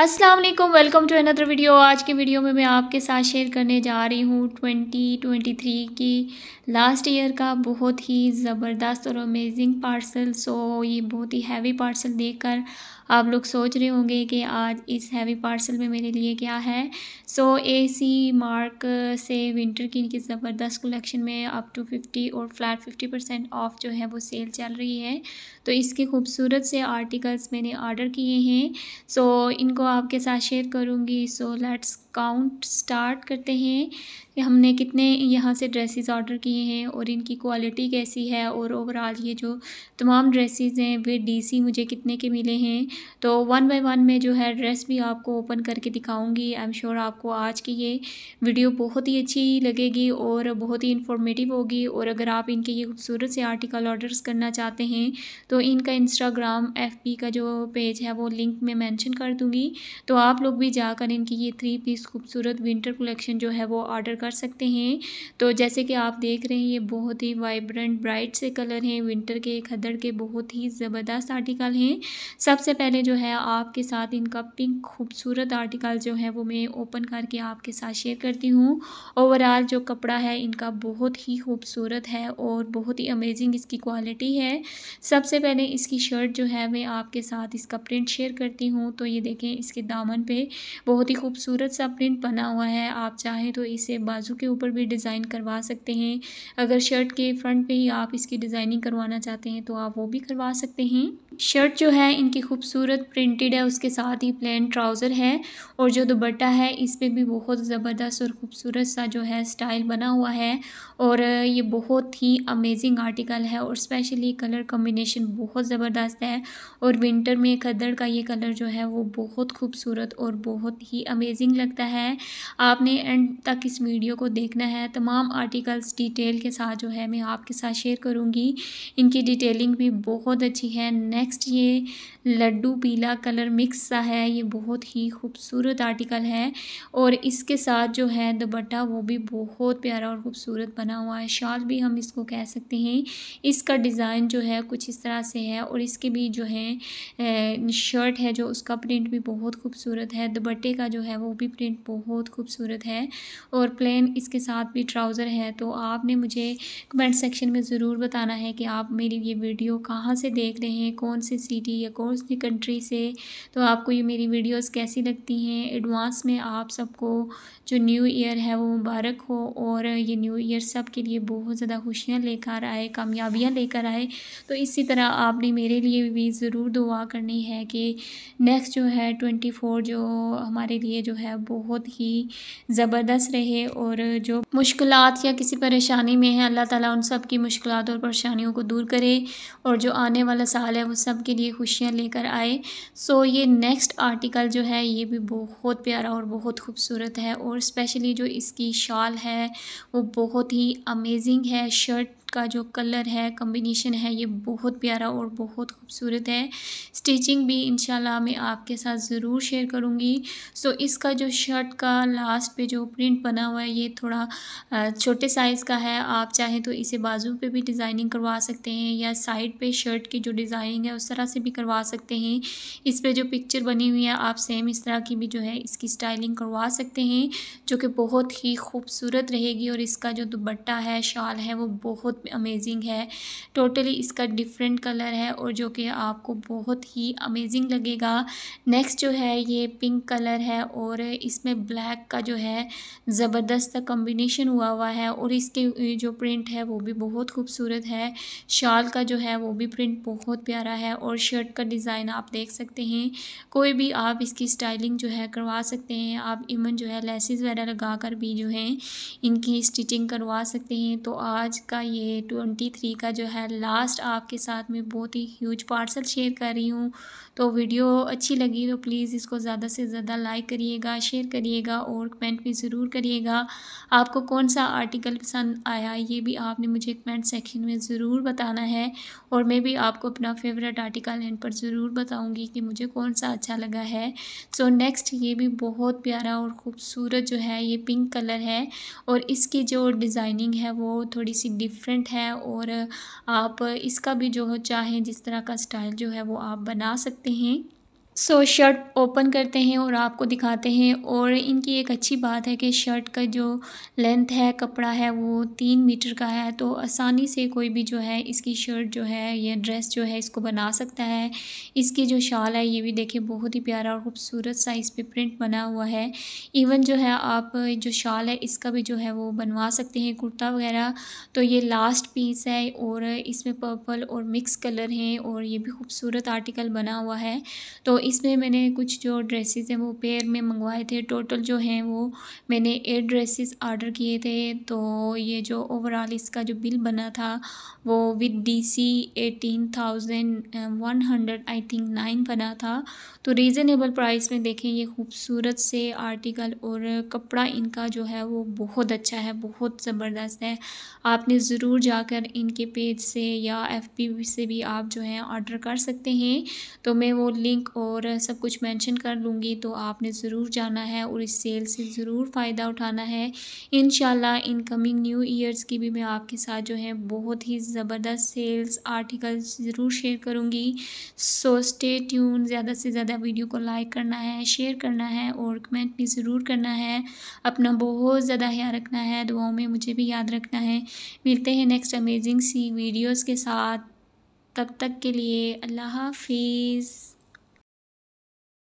अस्सलाम वालेकुम to another video आज की वीडियो में मैं आपके साथ शेयर करने जा रही हूँ 2023 की लास्ट ईयर का बहुत ही ज़बरदस्त और अमेजिंग पार्सल सो ये बहुत ही हैवी पार्सल देखकर आप लोग सोच रहे होंगे कि आज इस हैवी पार्सल में मेरे लिए क्या है। सो ए सी मार्क से विंटर की इनकी ज़बरदस्त कलेक्शन में अप टू फिफ्टी और फ्लैट फिफ्टी परसेंट ऑफ़ जो है वो सेल चल रही है। तो इसके खूबसूरत से आर्टिकल्स मैंने ऑर्डर किए हैं। सो इनको आपके साथ शेयर करूँगी। सो लेट्स काउंट स्टार्ट करते हैं। कि हमने कितने यहाँ से ड्रेसेस ऑर्डर किए हैं और इनकी क्वालिटी कैसी है और ओवरऑल ये जो तमाम ड्रेसेस हैं, वे डीसी मुझे कितने के मिले हैं? तो वन बाय वन में जो है ड्रेस भी आपको ओपन करके दिखाऊँगी। आई एम श्योर आपको आज की ये वीडियो बहुत ही अच्छी लगेगी और बहुत ही इन्फॉर्मेटिव होगी। और अगर आप इनके ये खूबसूरत से आर्टिकल ऑर्डर्स करना चाहते हैं तो इनका इंस्टाग्राम एफ़ का जो पेज है, वो लिंक में मैंशन कर दूँगी। तो आप लोग भी जाकर इनकी ये थ्री पीस खूबसूरत विंटर कलेक्शन जो है वो ऑर्डर कर सकते हैं। तो जैसे कि आप देख रहे हैं, ये बहुत ही वाइब्रेंट ब्राइट से कलर हैं। विंटर के खदड़ के बहुत ही ज़बरदस्त आर्टिकल हैं। सबसे पहले जो है आपके साथ इनका पिंक खूबसूरत आर्टिकल जो है वो मैं ओपन करके आपके साथ शेयर करती हूँ। ओवरऑल जो कपड़ा है, इनका बहुत ही खूबसूरत है और बहुत ही अमेजिंग इसकी क्वालिटी है। सबसे पहले इसकी शर्ट जो है, मैं आपके साथ इसका प्रिंट शेयर करती हूँ। तो ये देखें इसके दामन पे बहुत ही खूबसूरत सा प्रिंट बना हुआ है। आप चाहें तो इसे बाजू के ऊपर भी डिज़ाइन करवा सकते हैं। अगर शर्ट के फ्रंट पे ही आप इसकी डिज़ाइनिंग करवाना चाहते हैं तो आप वो भी करवा सकते हैं। शर्ट जो है, इनकी खूबसूरत प्रिंटेड है, उसके साथ ही प्लेन ट्राउज़र है और जो दुपट्टा है, इस पर भी बहुत ज़बरदस्त और ख़ूबसूरत सा जो है स्टाइल बना हुआ है और ये बहुत ही अमेजिंग आर्टिकल है और स्पेशली कलर कॉम्बिनेशन बहुत ज़बरदस्त है और विंटर में खद्दड़ का ये कलर जो है वो बहुत खूबसूरत और बहुत ही अमेजिंग लगता है। आपने एंड तक इस वीडियो को देखना है। तमाम आर्टिकल्स डिटेल के साथ जो है मैं आपके साथ शेयर करूँगी। इनकी डिटेलिंग भी बहुत अच्छी है। नेक्स्ट ये लड्डू पीला कलर मिक्स सा है। ये बहुत ही खूबसूरत आर्टिकल है। और इसके साथ जो है दुपट्टा वो भी बहुत प्यारा और ख़ूबसूरत बना हुआ है। शाल भी हम इसको कह सकते हैं। इसका डिज़ाइन जो है कुछ इस तरह से है। और इसके भी जो है शर्ट है जो उसका प्रिंट भी बहुत खूबसूरत है। दुपट्टे का जो है वो भी प्रिंट बहुत खूबसूरत है और प्लेन इसके साथ भी ट्राउज़र है। तो आपने मुझे कमेंट सेक्शन में ज़रूर बताना है कि आप मेरी ये वीडियो कहाँ से देख रहे हैं, कौन सी सिटी या कौन सी कंट्री से। तो आपको ये मेरी वीडियोस कैसी लगती हैं? एडवांस में आप सबको जो न्यू ईयर है वो मुबारक हो और ये न्यू ईयर सब के लिए बहुत ज़्यादा खुशियाँ लेकर आए, कामयाबियाँ लेकर आए। तो इसी तरह आपने मेरे लिए भी ज़रूर दुआ करनी है कि नेक्स्ट जो है फोर जो हमारे लिए जो है बहुत ही ज़बरदस्त रहे और जो मुश्किल या किसी परेशानी में है, अल्लाह ताला उन सब की मुश्किल और परेशानियों को दूर करे और जो आने वाला साल है वो सब के लिए खुशियाँ लेकर आए। सो ये नेक्स्ट आर्टिकल जो है, ये भी बहुत प्यारा और बहुत खूबसूरत है और स्पेशली जो इसकी शॉल है, वो बहुत ही अमेजिंग है शर्ट का जो कलर है कम्बिनेशन है, ये बहुत प्यारा और बहुत खूबसूरत है। स्टिचिंग भी इंशाल्लाह मैं आपके साथ ज़रूर शेयर करूँगी। सो इसका जो शर्ट का लास्ट पे जो प्रिंट बना हुआ है, ये थोड़ा छोटे साइज़ का है। आप चाहें तो इसे बाजू पे भी डिज़ाइनिंग करवा सकते हैं या साइड पे शर्ट की जो डिज़ाइनिंग है, उस तरह से भी करवा सकते हैं। इस पर जो पिक्चर बनी हुई है, आप सेम इस तरह की भी जो है, इसकी स्टाइलिंग करवा सकते हैं, जो कि बहुत ही खूबसूरत रहेगी और इसका जो दुपट्टा है, शाल है, वो बहुत अमेजिंग है। टोटली इसका डिफरेंट कलर है और जो कि आपको बहुत ही अमेजिंग लगेगा। नेक्स्ट जो है ये पिंक कलर है और इसमें ब्लैक का जो है ज़बरदस्त कम्बिनेशन हुआ हुआ है और इसके जो प्रिंट है वो भी बहुत खूबसूरत है। शाल का जो है वो भी प्रिंट बहुत प्यारा है और शर्ट का डिज़ाइन आप देख सकते हैं। कोई भी आप इसकी स्टाइलिंग जो है करवा सकते हैं। आप इवन जो है लेसिस वगैरह लगा कर भी जो है इनकी स्टिचिंग करवा सकते हैं। तो आज का ये ट्वेंटी थ्री का जो है लास्ट आपके साथ में बहुत ही ह्यूज पार्सल शेयर कर रही हूँ। तो वीडियो अच्छी लगी तो प्लीज़ इसको ज़्यादा से ज़्यादा लाइक करिएगा शेयर करिएगा और कमेंट भी ज़रूर करिएगा। आपको कौन सा आर्टिकल पसंद आया ये भी आपने मुझे कमेंट सेक्शन में ज़रूर बताना है और मैं भी आपको अपना फेवरेट आर्टिकल एंड पर ज़रूर बताऊँगी कि मुझे कौन सा अच्छा लगा है। सो so, नेक्स्ट ये भी बहुत प्यारा और ख़ूबसूरत जो है ये पिंक कलर है और इसकी जो डिज़ाइनिंग है वो थोड़ी सी डिफरेंट है और आप इसका भी जो चाहे, जिस तरह का स्टाइल जो है वो आप बना सकते हैं। सो so, शर्ट ओपन करते हैं और आपको दिखाते हैं और इनकी एक अच्छी बात है कि शर्ट का जो लेंथ है कपड़ा है वो तीन मीटर का है। तो आसानी से कोई भी जो है इसकी शर्ट जो है या ड्रेस जो है इसको बना सकता है। इसकी जो शाल है ये भी देखिए बहुत ही प्यारा और ख़ूबसूरत सा इस पर प्रिंट बना हुआ है। इवन जो है आप जो शाल है इसका भी जो है वो बनवा सकते हैं कुर्ता वगैरह। तो ये लास्ट पीस है और इसमें पर्पल और मिक्स कलर हैं और ये भी खूबसूरत आर्टिकल बना हुआ है। तो इसमें मैंने कुछ जो ड्रेसेस हैं वो पेयर में मंगवाए थे। टोटल जो हैं वो मैंने एट ड्रेसेस ऑर्डर किए थे। तो ये जो ओवरऑल इसका जो बिल बना था वो with D C eighteen thousand one hundred I think nine बना था। तो रीज़नेबल प्राइस में देखें, ये खूबसूरत से आर्टिकल और कपड़ा इनका जो है वो बहुत अच्छा है, बहुत ज़बरदस्त है। आपने ज़रूर जाकर इनके पेज से या एफपी से भी आप जो है ऑर्डर कर सकते हैं। तो मैं वो लिंक और और सब कुछ मेंशन कर लूँगी तो आपने ज़रूर जाना है और इस सेल से ज़रूर फ़ायदा उठाना है। इन इन कमिंग न्यू ईयर्स की भी मैं आपके साथ जो है बहुत ही ज़बरदस्त सेल्स, आर्टिकल्स ज़रूर शेयर करूँगी। सो स्टे ट्यून ज़्यादा से ज़्यादा वीडियो को लाइक करना है शेयर करना है और कमेंट भी ज़रूर करना है। अपना बहुत ज़्यादा ख्याल रखना है, दुआओं में मुझे भी याद रखना है। मिलते हैं नेक्स्ट अमेजिंग सी वीडियोज़ के साथ। तब तक के लिए अल्लाह हाफिज़।